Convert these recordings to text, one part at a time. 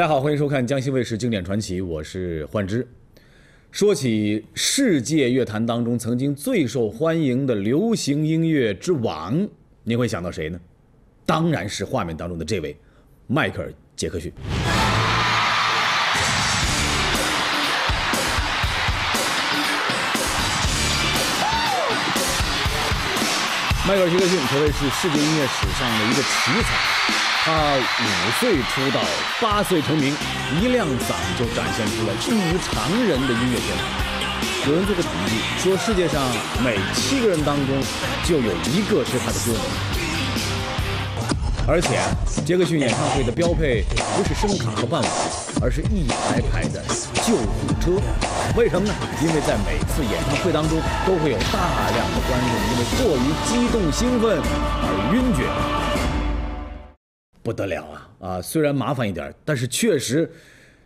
大家好，欢迎收看江西卫视经典传奇，我是幻之。说起世界乐坛当中曾经最受欢迎的流行音乐之王，你会想到谁呢？当然是画面当中的这位迈克尔·杰克逊。迈克尔·杰克逊可谓是世界音乐史上的一个奇才。他五岁出道，八岁成名，一亮嗓就展现出了异于常人的音乐天赋。有人做过统计，说世界上每七个人当中就有一个是他的歌迷。而且，杰克逊演唱会的标配不是声卡和伴舞，而是一排排的救护车。为什么呢？因为在每次演唱会当中，都会有大量的观众因为过于激动兴奋而晕厥。不得了啊啊！虽然麻烦一点，但是确实，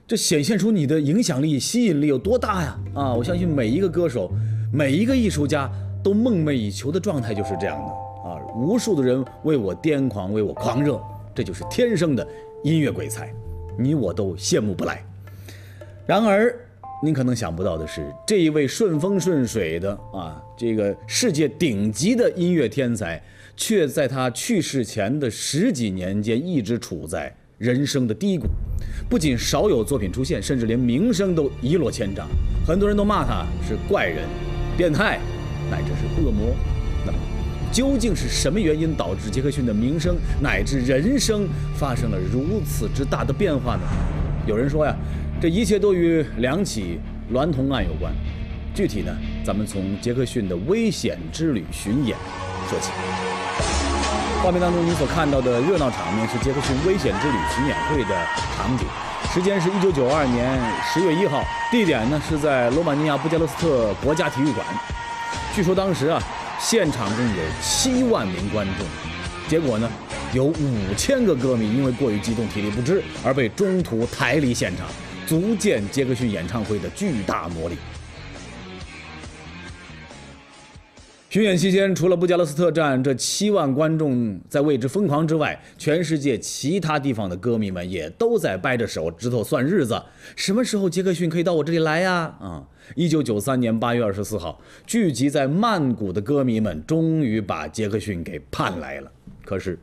这显现出你的影响力、吸引力有多大呀！啊，我相信每一个歌手、每一个艺术家都梦寐以求的状态就是这样的。啊，无数的人为我癫狂，为我狂热，这就是天生的音乐鬼才，你我都羡慕不来。然而，您可能想不到的是，这一位顺风顺水的啊，这个世界顶级的音乐天才，却在他去世前的十几年间一直处在人生的低谷，不仅少有作品出现，甚至连名声都一落千丈，很多人都骂他是怪人、变态，乃至是恶魔。那么。究竟是什么原因导致杰克逊的名声乃至人生发生了如此之大的变化呢？有人说呀，这一切都与两起娈童案有关。具体呢，咱们从杰克逊的危险之旅巡演说起。画面当中你所看到的热闹场面是杰克逊危险之旅巡演会的场景，时间是一九九二年十月一号，地点呢是在罗马尼亚布加勒斯特国家体育馆。据说当时啊。现场共有七万名观众，结果呢，有五千个歌迷因为过于激动、体力不支而被中途抬离现场，足见杰克逊演唱会的巨大魔力。巡演期间，除了布加勒斯特站这七万观众在为之疯狂之外，全世界其他地方的歌迷们也都在掰着手指头算日子，什么时候杰克逊可以到我这里来呀？啊！一九九三年八月二十四号，聚集在曼谷的歌迷们终于把杰克逊给盼来了。可是，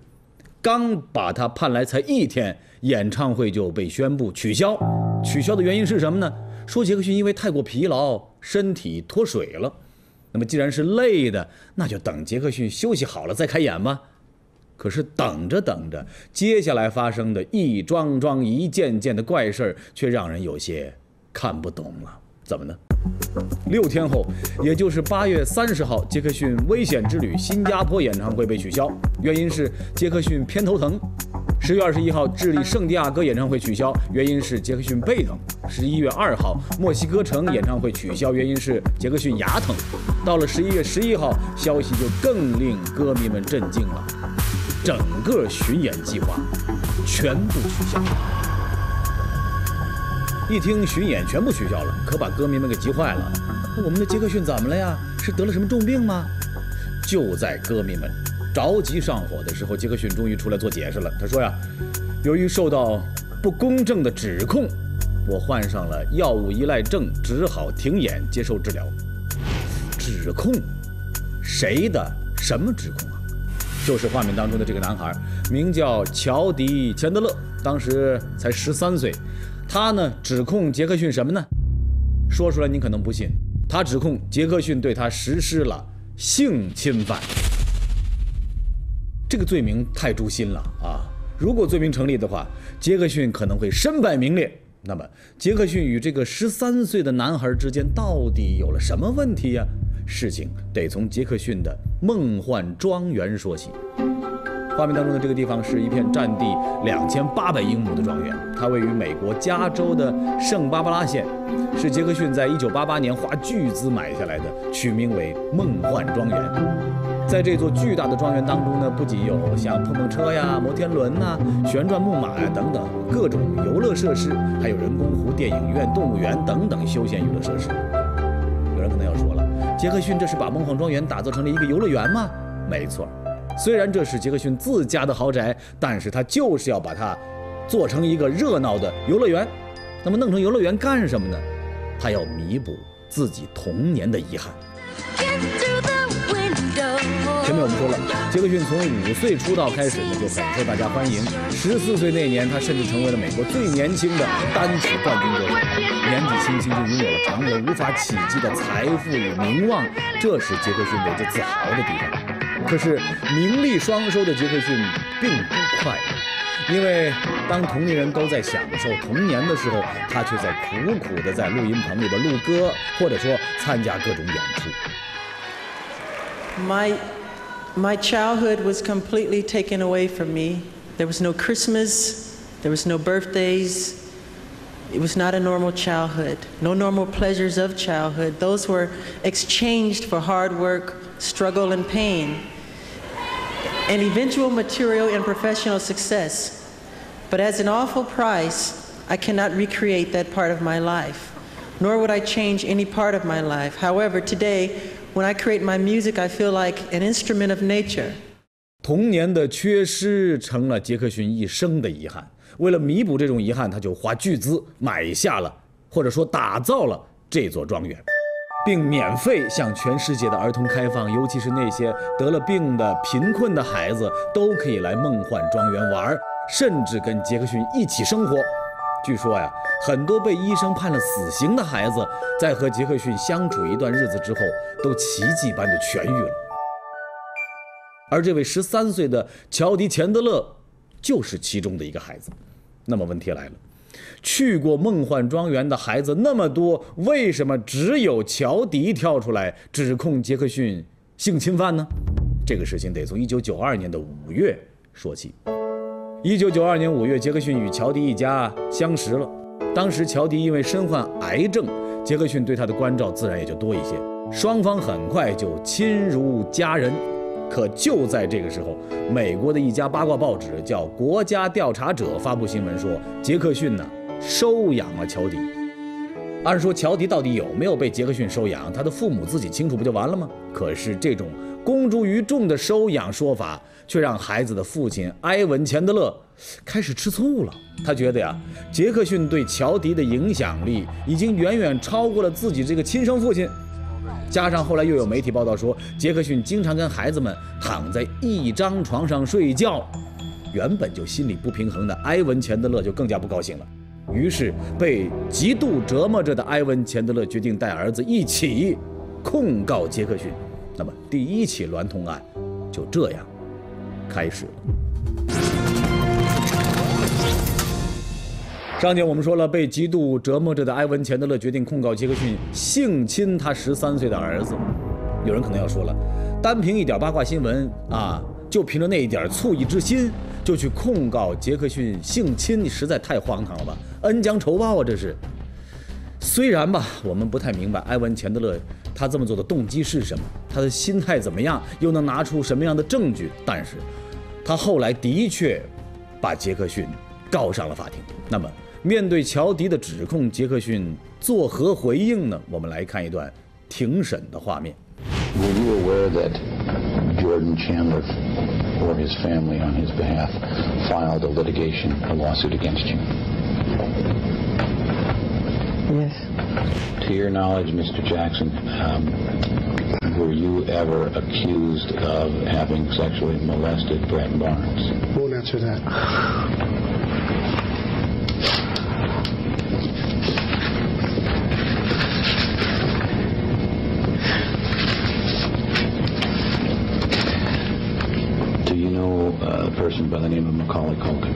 刚把他盼来才一天，演唱会就被宣布取消。取消的原因是什么呢？说杰克逊因为太过疲劳，身体脱水了。那么既然是累的，那就等杰克逊休息好了再开演吧。可是等着等着，接下来发生的一桩桩、一件件的怪事儿，却让人有些看不懂了。怎么呢？六天后，也就是八月三十号，杰克逊危险之旅新加坡演唱会被取消，原因是杰克逊偏头疼。十月二十一号，智利圣地亚哥演唱会取消，原因是杰克逊背疼。十一月二号，墨西哥城演唱会取消，原因是杰克逊牙疼。到了十一月十一号，消息就更令歌迷们震惊了，整个巡演计划全部取消。一听巡演全部取消了，可把歌迷们给急坏了。我们的杰克逊怎么了呀？是得了什么重病吗？就在歌迷们着急上火的时候，杰克逊终于出来做解释了。他说呀，由于受到不公正的指控，我患上了药物依赖症，只好停演接受治疗。指控？谁的？什么指控啊？就是画面当中的这个男孩，名叫乔迪·钱德勒，当时才十三岁。他呢指控杰克逊什么呢？说出来你可能不信，他指控杰克逊对他实施了性侵犯。这个罪名太诛心了啊！如果罪名成立的话，杰克逊可能会身败名裂。那么，杰克逊与这个十三岁的男孩之间到底有了什么问题呀？事情得从杰克逊的梦幻庄园说起。画面当中的这个地方是一片占地两千八百英亩的庄园，它位于美国加州的圣巴巴拉县，是杰克逊在一九八八年花巨资买下来的，取名为梦幻庄园。在这座巨大的庄园当中呢，不仅有像碰碰车呀、摩天轮呐、旋转木马呀等等各种游乐设施，还有人工湖、电影院、动物园等等休闲娱乐设施。有人可能要说了，杰克逊这是把梦幻庄园打造成了一个游乐园吗？没错。虽然这是杰克逊自家的豪宅，但是他就是要把它做成一个热闹的游乐园。那么弄成游乐园干什么呢？他要弥补自己童年的遗憾。前面我们说了，杰克逊从五岁出道开始呢，就很受大家欢迎。十四岁那年，他甚至成为了美国最年轻的单曲冠军歌手，年纪轻轻就拥有了常人无法企及的财富与名望，这是杰克逊为之自豪的地方。可是名利双收的杰克逊并不快乐，因为当同龄人都在享受童年的时候，他却在苦苦的在录音棚里边录歌，或者说参加各种演出。My my childhood was completely taken away from me. There was no Christmas, there was no birthdays. It was not a normal childhood, no normal pleasures of childhood. Those were exchanged for hard work, struggle, and pain, and eventual material and professional success. But as an awful price, I cannot recreate that part of my life, nor would I change any part of my life. However, today, when I create my music, I feel like an instrument of nature. 童年的缺失成了杰克逊一生的遗憾。为了弥补这种遗憾，他就花巨资买下了，或者说打造了这座庄园， 并免费向全世界的儿童开放，尤其是那些得了病的贫困的孩子，都可以来梦幻庄园玩，甚至跟杰克逊一起生活。据说呀，很多被医生判了死刑的孩子，在和杰克逊相处一段日子之后，都奇迹般的痊愈了。而这位十三岁的乔迪·钱德勒，就是其中的一个孩子。那么问题来了，去过梦幻庄园的孩子那么多，为什么只有乔迪跳出来指控杰克逊性侵犯呢？这个事情得从1992年的五月说起。一九九二年五月，杰克逊与乔迪一家相识了。当时乔迪因为身患癌症，杰克逊对他的关照自然也就多一些。双方很快就亲如家人。可就在这个时候，美国的一家八卦报纸叫《国家调查者》发布新闻说，杰克逊呢收养了乔迪。按说乔迪到底有没有被杰克逊收养，他的父母自己清楚不就完了吗？可是这种公诸于众的收养说法。却让孩子的父亲埃文·钱德勒开始吃醋了。他觉得呀，杰克逊对乔迪的影响力已经远远超过了自己这个亲生父亲。加上后来又有媒体报道说，杰克逊经常跟孩子们躺在一张床上睡觉。原本就心里不平衡的埃文·钱德勒就更加不高兴了。于是，被极度折磨着的埃文·钱德勒决定带儿子一起控告杰克逊。那么，第一起娈童案就这样。开始了。上节我们说了，被极度折磨着的埃文·钱德勒决定控告杰克逊性侵他十三岁的儿子。有人可能要说了，单凭一点八卦新闻啊，就凭着那一点醋意之心就去控告杰克逊性侵，你实在太荒唐了吧？恩将仇报啊，这是。虽然吧，我们不太明白埃文·钱德勒他这么做的动机是什么，他的心态怎么样，又能拿出什么样的证据，但是。他后来的确把杰克逊告上了法庭。那么，面对乔迪的指控，杰克逊作何回应呢？我们来看一段庭审的画面。Were you aware that Jordan Chandler or his family on his behalf filed a litigation, a lawsuit against you? Yes. To your knowledge, Mr. Jackson, um, were you ever accused of having sexually molested Brett Barnes? Won't answer that. Macaulay Culkin?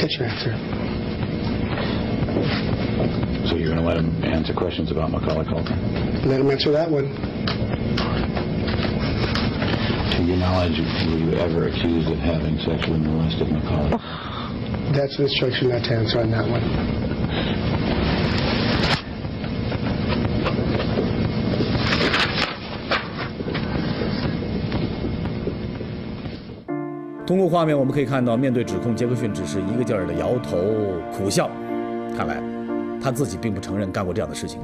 Get your answer. So you're going to let him answer questions about Macaulay Culkin? Let him answer that one. To your knowledge, were you ever accused of having sexually molested Macaulay? That's an instruction not to answer on that one. 通过画面我们可以看到，面对指控，杰克逊只是一个劲儿的摇头苦笑。看来他自己并不承认干过这样的事情。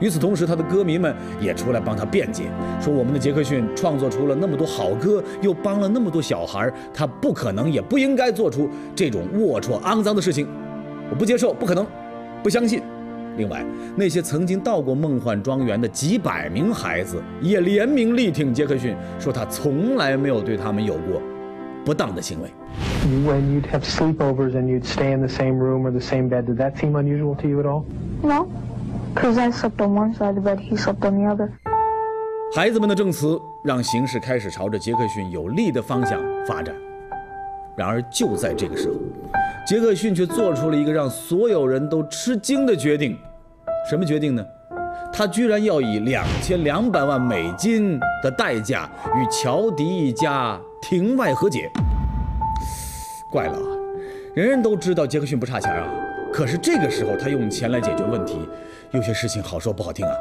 与此同时，他的歌迷们也出来帮他辩解，说我们的杰克逊创作出了那么多好歌，又帮了那么多小孩，他不可能也不应该做出这种龌龊肮脏的事情。我不接受，不可能，不相信。另外，那些曾经到过梦幻庄园的几百名孩子也联名力挺杰克逊，说他从来没有对他们有过不当的行为。When you'd have sleepovers and you'd stay in the same room or the same bed, did that seem unusual to you at all? No, because I slept on one side of the bed, he slept on the other. 孩子们的证词让形势开始朝着杰克逊有利的方向发展。然而，就在这个时候，杰克逊却做出了一个让所有人都吃惊的决定。什么决定呢？他居然要以两千两百万美金的代价与乔迪一家庭外和解。怪了啊，人人都知道杰克逊不差钱啊，可是这个时候他用钱来解决问题，有些事情好说不好听啊，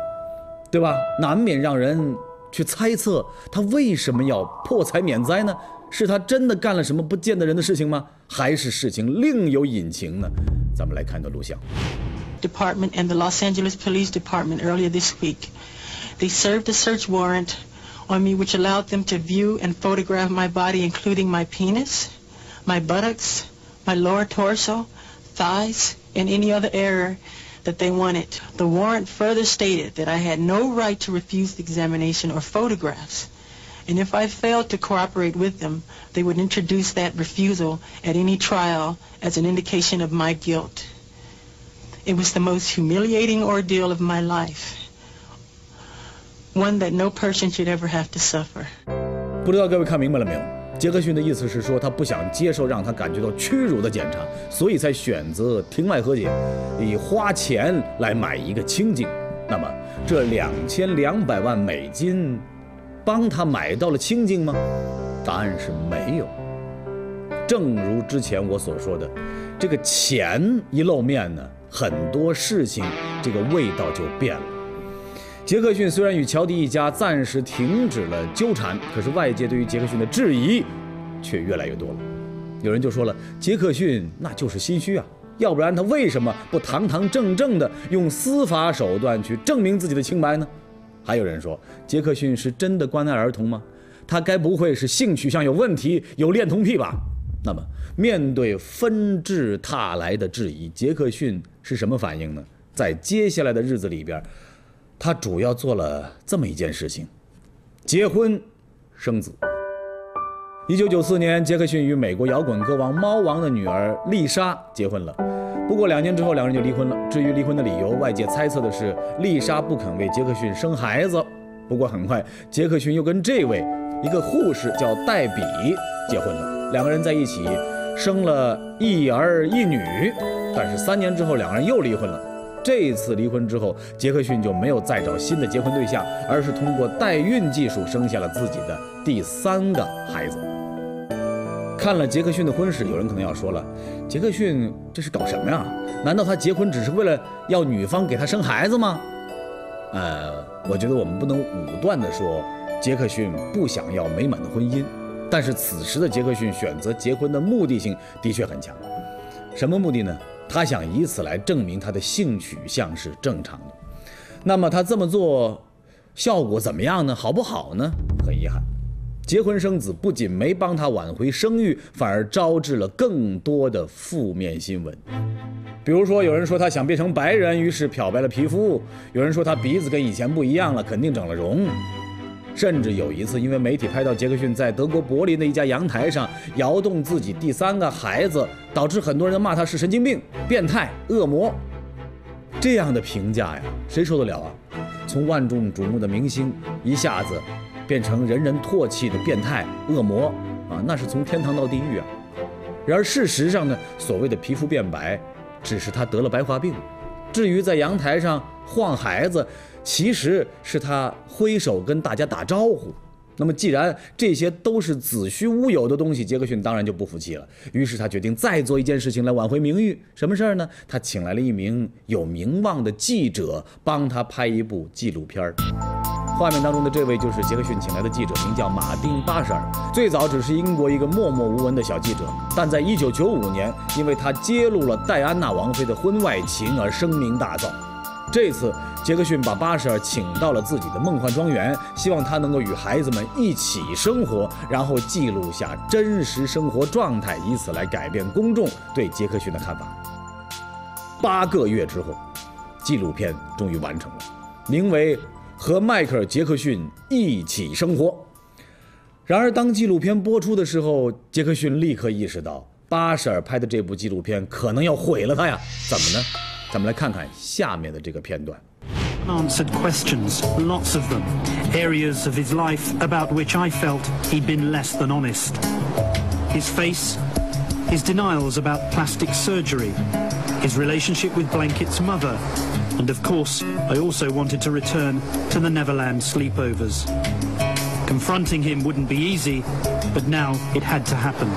对吧？难免让人去猜测他为什么要破财免灾呢？是他真的干了什么不见得人的事情吗？还是事情另有隐情呢？咱们来看段录像。Department and the Los Angeles Police Department earlier this week. They served a search warrant on me which allowed them to view and photograph my body, including my penis, my buttocks, my lower torso, thighs, and any other area that they wanted. The warrant further stated that I had no right to refuse the examination or photographs. And if I failed to cooperate with them, they would introduce that refusal at any trial as an indication of my guilt. It was the most humiliating ordeal of my life. One that no person should ever have to suffer. 不知道各位看明白了没有？杰克逊的意思是说，他不想接受让他感觉到屈辱的检查，所以才选择庭外和解，以花钱来买一个清净。那么，这两千两百万美金， 帮他买到了清净吗？答案是没有。正如之前我所说的，这个钱一露面呢？很多事情，这个味道就变了。杰克逊虽然与乔迪一家暂时停止了纠缠，可是外界对于杰克逊的质疑却越来越多了。有人就说了，杰克逊那就是心虚啊，要不然他为什么不堂堂正正的用司法手段去证明自己的清白呢？还有人说，杰克逊是真的关爱儿童吗？他该不会是性取向有问题，有恋童癖吧？那么，面对纷至沓来的质疑，杰克逊是什么反应呢？在接下来的日子里边，他主要做了这么一件事情：结婚、生子。一九九四年，杰克逊与美国摇滚歌王猫王的女儿丽莎结婚了。不过两年之后，两人就离婚了。至于离婚的理由，外界猜测的是丽莎不肯为杰克逊生孩子。不过很快，杰克逊又跟这位一个护士叫黛比结婚了。两个人在一起生了一儿一女，但是三年之后两个人又离婚了。这一次离婚之后，杰克逊就没有再找新的结婚对象，而是通过代孕技术生下了自己的第三个孩子。看了杰克逊的婚事，有人可能要说了：杰克逊这是搞什么呀？难道他结婚只是为了要女方给他生孩子吗？呃，我觉得我们不能武断地说杰克逊不想要美满的婚姻。但是此时的杰克逊选择结婚的目的性的确很强，什么目的呢？他想以此来证明他的性取向是正常的。那么他这么做，效果怎么样呢？好不好呢？很遗憾，结婚生子不仅没帮他挽回声誉，反而招致了更多的负面新闻。比如说，有人说他想变成白人，于是漂白了皮肤；有人说他鼻子跟以前不一样了，肯定整了容。甚至有一次，因为媒体拍到杰克逊在德国柏林的一家阳台上摇动自己第三个孩子，导致很多人骂他是神经病、变态、恶魔。这样的评价呀，谁受得了啊？从万众瞩目的明星一下子变成人人唾弃的变态、恶魔啊，那是从天堂到地狱啊！然而事实上呢，所谓的皮肤变白，只是他得了白化病。至于在阳台上晃孩子，其实是他挥手跟大家打招呼。那么，既然这些都是子虚乌有的东西，杰克逊当然就不服气了。于是他决定再做一件事情来挽回名誉。什么事儿呢？他请来了一名有名望的记者，帮他拍一部纪录片儿。画面当中的这位就是杰克逊请来的记者，名叫马丁·巴舍尔。最早只是英国一个默默无闻的小记者，但在1995年，因为他揭露了戴安娜王妃的婚外情而声名大噪。这次，杰克逊把巴什尔请到了自己的梦幻庄园，希望他能够与孩子们一起生活，然后记录下真实生活状态，以此来改变公众对杰克逊的看法。八个月之后，纪录片终于完成了，名为《和迈克尔·杰克逊一起生活》。然而，当纪录片播出的时候，杰克逊立刻意识到，巴什尔拍的这部纪录片可能要毁了他呀！怎么呢？咱们来看看下面的这个片段。Answered questions, lots of them. Areas of his life about which I felt he'd been less than honest. His face, his denials about plastic surgery, his relationship with Blanket's mother, and of course, I also wanted to return to the Neverland sleepovers. Confronting him wouldn't be easy, but now it had to happen.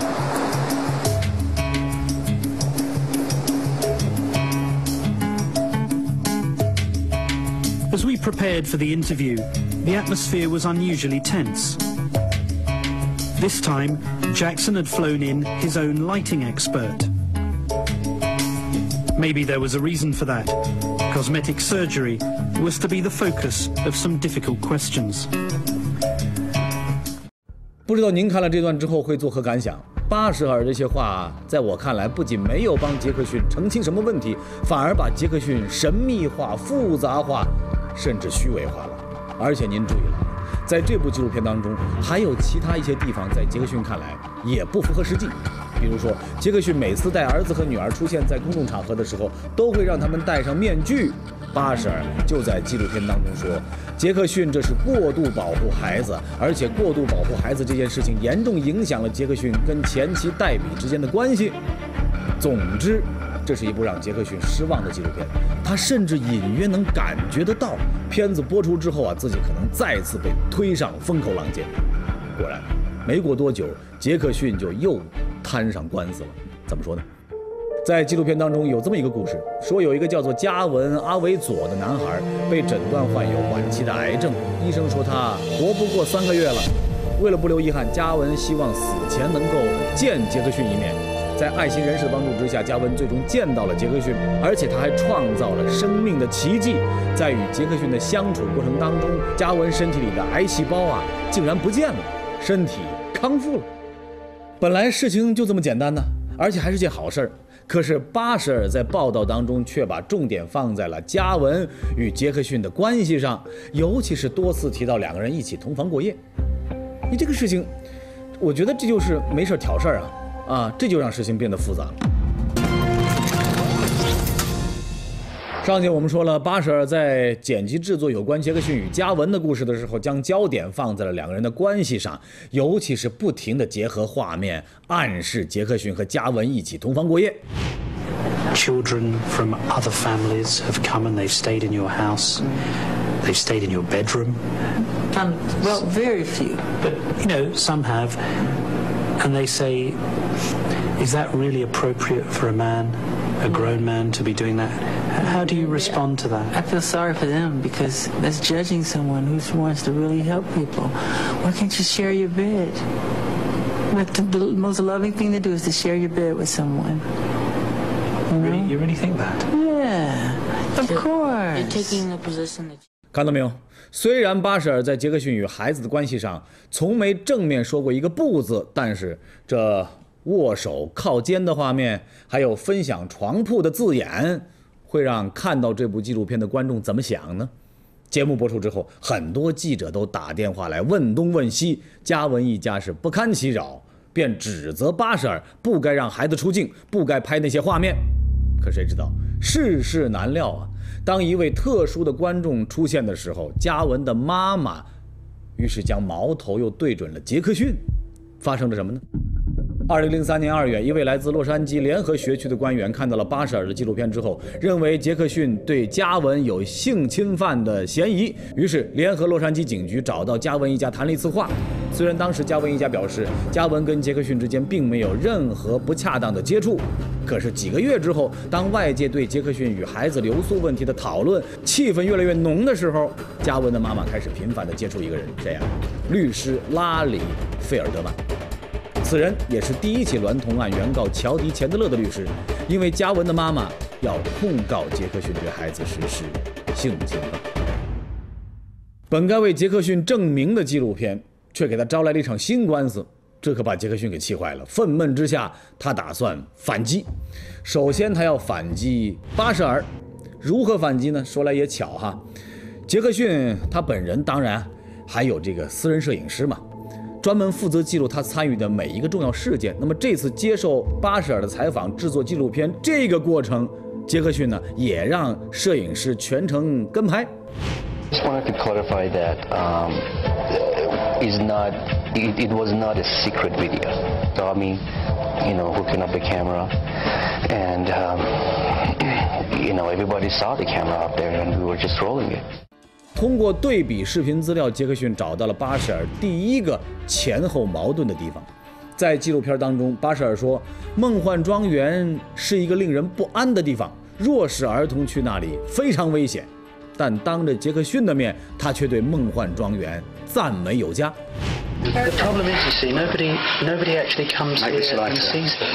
As we prepared for the interview, the atmosphere was unusually tense. This time, Jackson had flown in his own lighting expert. Maybe there was a reason for that. Cosmetic surgery was to be the focus of some difficult questions. 不知道您看了这段之后会作何感想？巴什尔这些话，在我看来，不仅没有帮杰克逊澄清什么问题，反而把杰克逊神秘化、复杂化，甚至虚伪化了。而且您注意了，在这部纪录片当中，还有其他一些地方，在杰克逊看来也不符合实际。比如说，杰克逊每次带儿子和女儿出现在公众场合的时候，都会让他们戴上面具。巴什尔就在纪录片当中说，杰克逊这是过度保护孩子，而且过度保护孩子这件事情严重影响了杰克逊跟前妻黛比之间的关系。总之，这是一部让杰克逊失望的纪录片。他甚至隐约能感觉得到，片子播出之后啊，自己可能再次被推上风口浪尖。果然，没过多久，杰克逊就又摊上官司了。怎么说呢？在纪录片当中有这么一个故事，说有一个叫做加文·阿维佐的男孩被诊断患有晚期的癌症，医生说他活不过三个月了。为了不留遗憾，加文希望死前能够见杰克逊一面。在爱心人士的帮助之下，加文最终见到了杰克逊，而且他还创造了生命的奇迹。在与杰克逊的相处过程当中，加文身体里的癌细胞啊竟然不见了，身体康复了。本来事情就这么简单呢，而且还是件好事儿。可是巴什尔在报道当中却把重点放在了加文与杰克逊的关系上，尤其是多次提到两个人一起同房过夜。你这个事情，我觉得这就是没事挑事儿啊，啊，这就让事情变得复杂了。上节我们说了，巴舍尔在剪辑制作有关杰克逊与加文的故事的时候，将焦点放在了两个人的关系上，尤其是不停地结合画面，暗示杰克逊和嘉文一起同房过夜。Children from other families have come and they've stayed in your house. They've stayed in your bedroom. And well, very few. But, you know, some have. And they say, is that really appropriate for a man, a grown man, to be doing that? H- How do you respond to that? I feel sorry for them because that's judging someone who wants to really help people. Why can't you share your bed? But the, the most loving thing to do is to share your bed with someone. Really, you really think that? Yeah, of course. You're taking a position that 看到没有？虽然巴什尔在杰克逊与孩子的关系上从没正面说过一个不字，但是这 握手靠肩的画面，还有分享床铺的字眼，会让看到这部纪录片的观众怎么想呢？节目播出之后，很多记者都打电话来问东问西，嘉文一家是不堪其扰，便指责巴什尔不该让孩子出镜，不该拍那些画面。可谁知道世事难料啊！当一位特殊的观众出现的时候，嘉文的妈妈于是将矛头又对准了杰克逊。发生了什么呢？二零零三年二月，一位来自洛杉矶联合学区的官员看到了巴什尔的纪录片之后，认为杰克逊对加文有性侵犯的嫌疑，于是联合洛杉矶警局找到加文一家谈了一次话。虽然当时加文一家表示，加文跟杰克逊之间并没有任何不恰当的接触，可是几个月之后，当外界对杰克逊与孩子留宿问题的讨论气氛越来越浓的时候，加文的妈妈开始频繁地接触一个人，谁呀？律师拉里·费尔德曼。此人也是第一起娈童案原告乔迪·钱德勒的律师，因为嘉文的妈妈要控告杰克逊对孩子实施性情了。本该为杰克逊证明的纪录片，却给他招来了一场新官司，这可把杰克逊给气坏了。愤懑之下，他打算反击。首先，他要反击巴舍尔。如何反击呢？说来也巧哈，杰克逊他本人当然还有这个私人摄影师嘛，专门负责记录他参与的每一个重要事件。那么这次接受巴舍尔的采访，制作纪录片这个过程，杰克逊呢也让摄影师全程跟拍。Just wanted to clarify that um, is not it, it was not a secret video. Saw me, you know, hooking up the camera, and um, you know everybody saw the camera up there, and we were just rolling it. 通过对比视频资料，杰克逊找到了巴舍尔第一个前后矛盾的地方。在纪录片当中，巴舍尔说，梦幻庄园是一个令人不安的地方，弱势儿童去那里非常危险。但当着杰克逊的面，他却对梦幻庄园赞美有加。The problem is, you see, nobody, nobody actually comes here and sees them.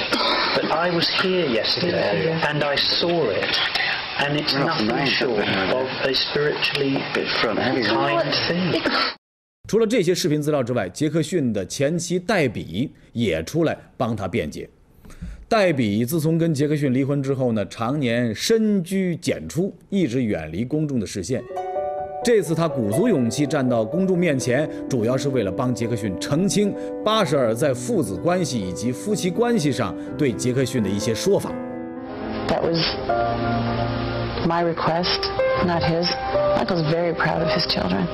But I was here yesterday and I saw it, and it's nothing short of a spiritually kind thing. 除了这些视频资料之外，杰克逊的前妻黛比也出来帮他辩解。黛比自从跟杰克逊离婚之后呢，常年深居简出，一直远离公众的视线。这次他鼓足勇气站到公众面前，主要是为了帮杰克逊澄清巴舍尔在父子关系以及夫妻关系上对杰克逊的一些说法。That was my request, not his. Michael's very proud of his children.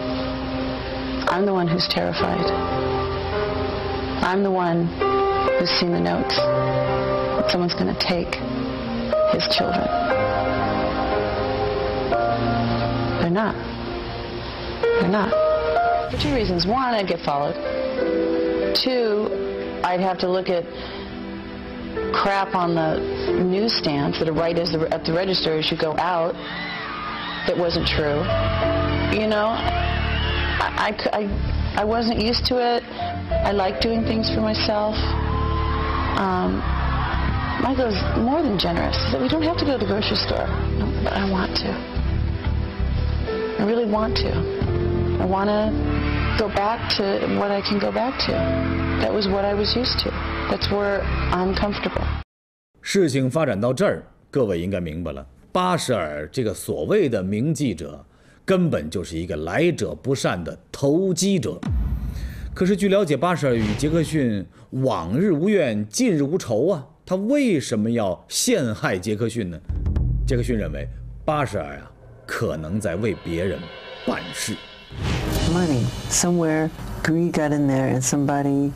I'm the one who's terrified. I'm the one who's seen the notes. That someone's going to take his children. They're not. They're not. For two reasons. One, I'd get followed. Two, I'd have to look at crap on the newsstand that are right as the, at the register as you go out that wasn't true. You know, I, I, I, I wasn't used to it. I like doing things for myself. Um, Michael's more than generous. He said, we don't have to go to the grocery store. But I want to. I really want to. I want to go back to what I can go back to. That was what I was used to. That's where I'm comfortable. 事情发展到这儿，各位应该明白了，巴舍尔这个所谓的名记者，根本就是一个来者不善的投机者。可是据了解，巴舍尔与杰克逊往日无怨，近日无仇啊，他为什么要陷害杰克逊呢？杰克逊认为，巴舍尔啊，可能在为别人办事。Money. Somewhere greed got in there and somebody,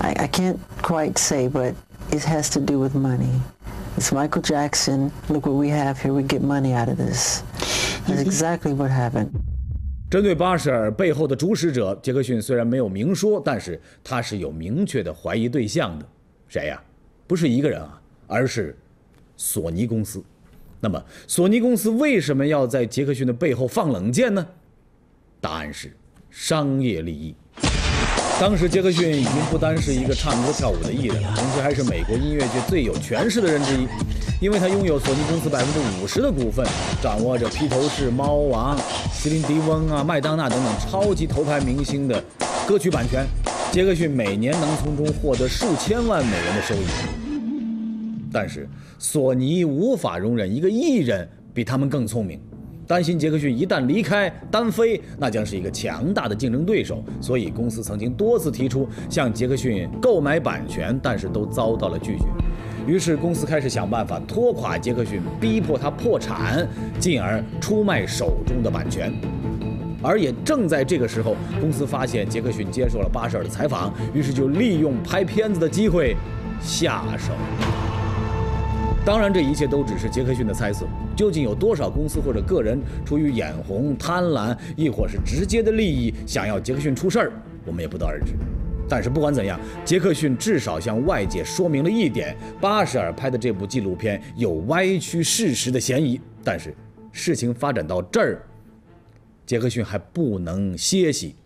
I, I can't quite say, but it has to do with money. It's Michael Jackson. Look what we have here. We get money out of this. That's exactly what happened. 针对巴舍尔背后的主使者，杰克逊虽然没有明说，但是他是有明确的怀疑对象的。谁呀、不是一个人啊，而是索尼公司。那么，索尼公司为什么要在杰克逊的背后放冷箭呢？答案是商业利益。当时杰克逊已经不单是一个唱歌跳舞的艺人，同时还是美国音乐界最有权势的人之一，因为他拥有索尼公司百分之五十的股份，掌握着披头士、猫王、席琳迪翁啊、麦当娜等等超级头牌明星的歌曲版权。杰克逊每年能从中获得数千万美元的收益，但是索尼无法容忍一个艺人比他们更聪明。担心杰克逊一旦离开单飞，那将是一个强大的竞争对手，所以公司曾经多次提出向杰克逊购买版权，但是都遭到了拒绝。于是公司开始想办法拖垮杰克逊，逼迫他破产，进而出卖手中的版权。而也正在这个时候，公司发现杰克逊接受了巴舍尔的采访，于是就利用拍片子的机会下手。当然，这一切都只是杰克逊的猜测。究竟有多少公司或者个人出于眼红、贪婪，亦或是直接的利益，想要杰克逊出事儿，我们也不得而知。但是不管怎样，杰克逊至少向外界说明了一点：巴舍尔拍的这部纪录片有歪曲事实的嫌疑。但是事情发展到这儿，杰克逊还不能歇息，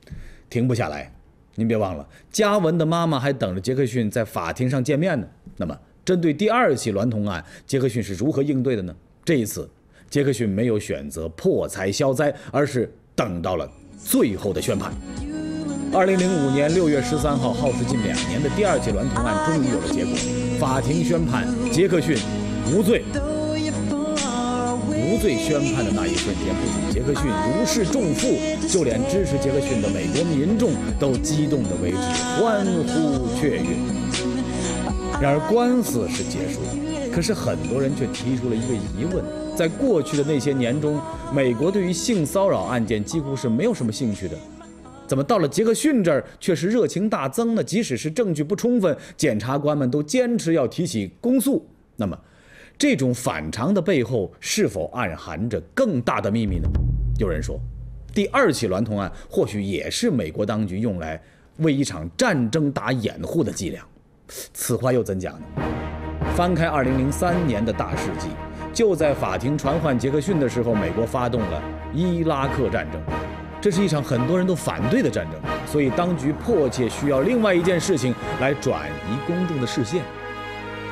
停不下来。您别忘了，嘉文的妈妈还等着杰克逊在法庭上见面呢。那么，针对第二起娈童案，杰克逊是如何应对的呢？这一次，杰克逊没有选择破财消灾，而是等到了最后的宣判。二零零五年六月十三号，耗时近两年的第二起娈童案终于有了结果，法庭宣判杰克逊无罪。无罪宣判的那一瞬间，不仅杰克逊如释重负，就连支持杰克逊的美国民众都激动得为之欢呼雀跃。然而，官司是结束了，可是很多人却提出了一个疑问：在过去的那些年中，美国对于性骚扰案件几乎是没有什么兴趣的，怎么到了杰克逊这儿却是热情大增呢？即使是证据不充分，检察官们都坚持要提起公诉。那么，这种反常的背后是否暗含着更大的秘密呢？有人说，第二起娈童案或许也是美国当局用来为一场战争打掩护的伎俩。此话又怎讲呢？翻开2003年的大事记，就在法庭传唤杰克逊的时候，美国发动了伊拉克战争。这是一场很多人都反对的战争，所以当局迫切需要另外一件事情来转移公众的视线。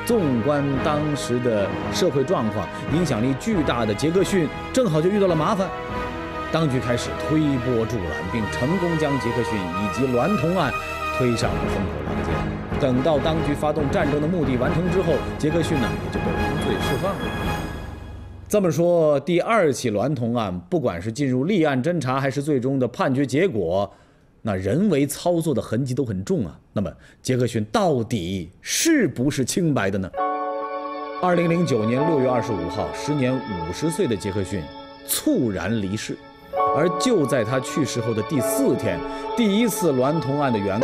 纵观当时的社会状况，影响力巨大的杰克逊正好就遇到了麻烦。当局开始推波助澜，并成功将杰克逊以及娈童案推上了风口浪。等到当局发动战争的目的完成之后，杰克逊呢也就被无罪释放了。这么说，第二起娈童案，不管是进入立案侦查，还是最终的判决结果，那人为操作的痕迹都很重啊。那么，杰克逊到底是不是清白的呢？二零零九年六月二十五号，时年五十岁的杰克逊猝然离世，而就在他去世后的第四天，第一次娈童案的原。